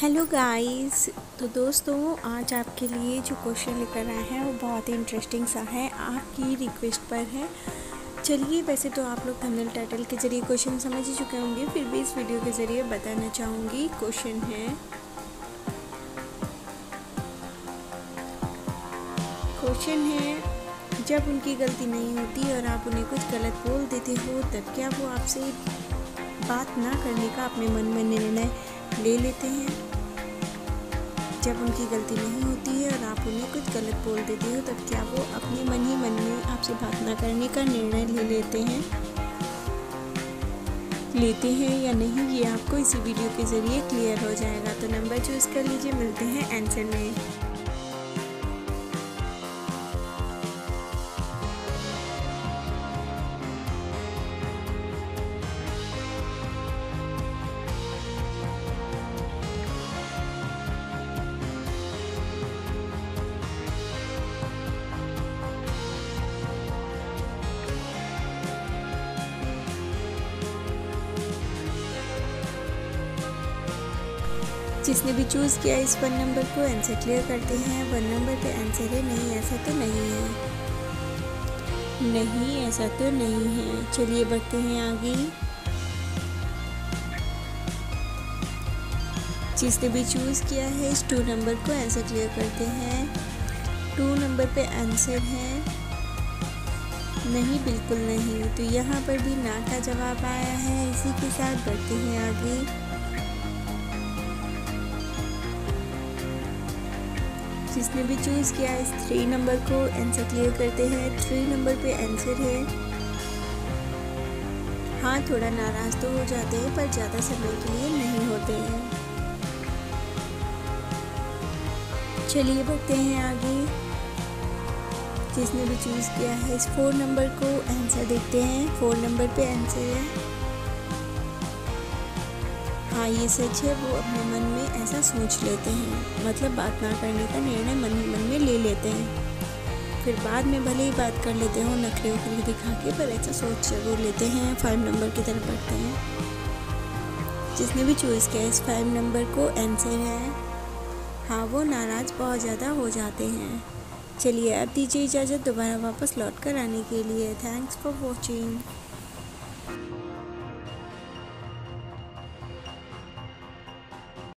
Hello guys तो दोस्तों, आज आपके लिए जो क्वेश्चन लेकर आए हैं, वो बहुत ही इंटरेस्टिंग सा है। आपकी रिक्वेस्ट पर है। चलिए, वैसे तो आप लोग थंबनेल टाइटल के ज़रिए क्वेश्चन समझ ही चुके होंगे, फिर भी इस वीडियो के ज़रिए बताना चाहूँगी क्वेश्चन है। क्वेश्चन है, जब उनकी गलती नहीं होती और आप उन्हें कुछ गलत बोल देते हो, तब क्या वो आपसे बात ना करने का अपने मन में निर्णय ले लेते हैं। जब उनकी गलती नहीं होती है और आप उन्हें कुछ गलत बोल देते हो, तब क्या वो अपने मन ही मन में आपसे बात ना करने का निर्णय ले लेते हैं? लेते हैं या नहीं, ये आपको इसी वीडियो के ज़रिए क्लियर हो जाएगा। तो नंबर चूज़ कर लीजिए, मिलते हैं आंसर में। जिसने भी चूज़ किया इस वन नंबर को आंसर क्लियर करते हैं। वन नंबर पे आंसर है, नहीं, ऐसा तो नहीं है। नहीं, ऐसा तो नहीं है। चलिए बढ़ते हैं आगे। जिसने भी चूज़ किया है, इस टू नंबर को आंसर क्लियर करते हैं। टू नंबर पे आंसर है। नहीं, बिल्कुल नहीं। तो यहाँ पर भी ना का जवाब आया है। इसी के साथ बढ़ते हैं आगे। जिसने भी चूज़ किया इस थ्री नंबर को आंसर क्लियर करते हैं। थ्री नंबर पे आंसर है। हाँ थोड़ा नाराज़ तो हो जाते हैं, पर ज़्यादा समय के लिए नहीं होते हैं। चलिए बढ़ते हैं आगे। जिसने भी चूज़ किया है, इस फोर नंबर को आंसर देखते हैं। फोर नंबर पे आंसर है। हाँ ये सच है, वो अपने मन में ऐसा सोच लेते हैं। मतलब बात ना करने का निर्णय मन ही मन में ले लेते हैं। फिर बाद में भले ही बात कर लेते हो, नखरे उखरे दिखा के, पर ऐसा सोच ज़रूर लेते हैं फाइव नंबर की तरफ़ बढ़ते हैं। जिसने भी चॉइस किया, इस फाइव नंबर को आंसर है। हाँ वो नाराज़ बहुत ज़्यादा हो जाते हैं। चलिए, अब दीजिए इजाज़त दोबारा वापस लौट कर आने के लिए। Thanks for watching